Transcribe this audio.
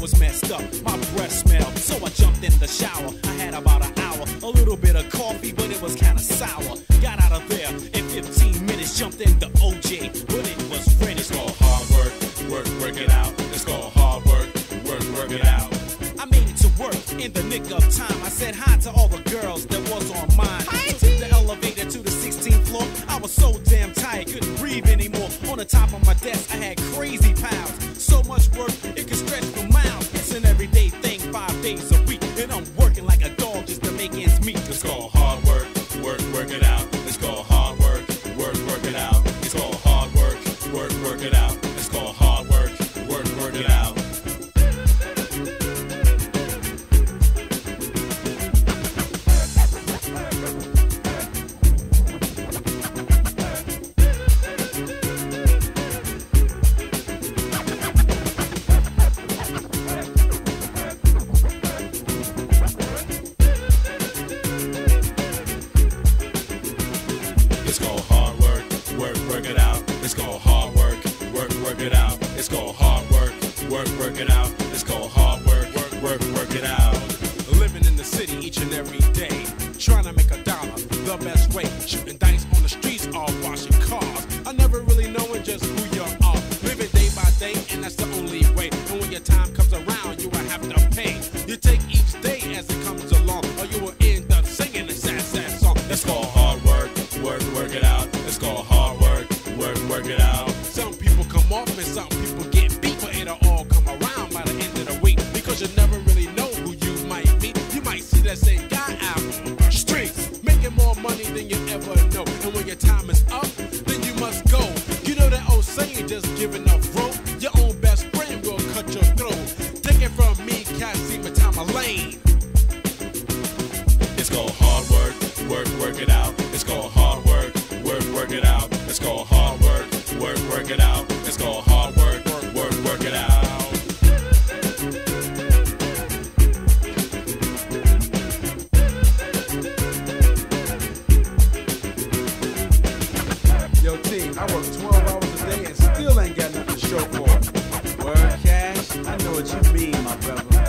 was messed up, my breath smelled. So I jumped in the shower. I had about an sour. Got out of there in 15 minutes, jumped in the OJ, but it was ready. It's called hard work, work, work it out. It's called hard work, work, work it out. I made it to work in the nick of time. I said hi to all the girls that was on mine. Took the elevator to the 16th floor. I was so damn tired, couldn't breathe anymore. On the top of my desk, I had crazy It's called hard work, work, work it out. It's called hard work, work, work it out. It's called hard work, work, work it out. It's called hard work, work, work, work it out. Living in the city each and every day. Trying to make a dollar the best way. Shooting dice saying, just give enough rope, your own best friend will cut your throat. Take it from me, Cassie Time Lane. It's called hard work, work, work it out. It's called hard work, work, work it out. It's called hard work, work, work it out. It's called hard work, Word cash, I know what you mean, my brother.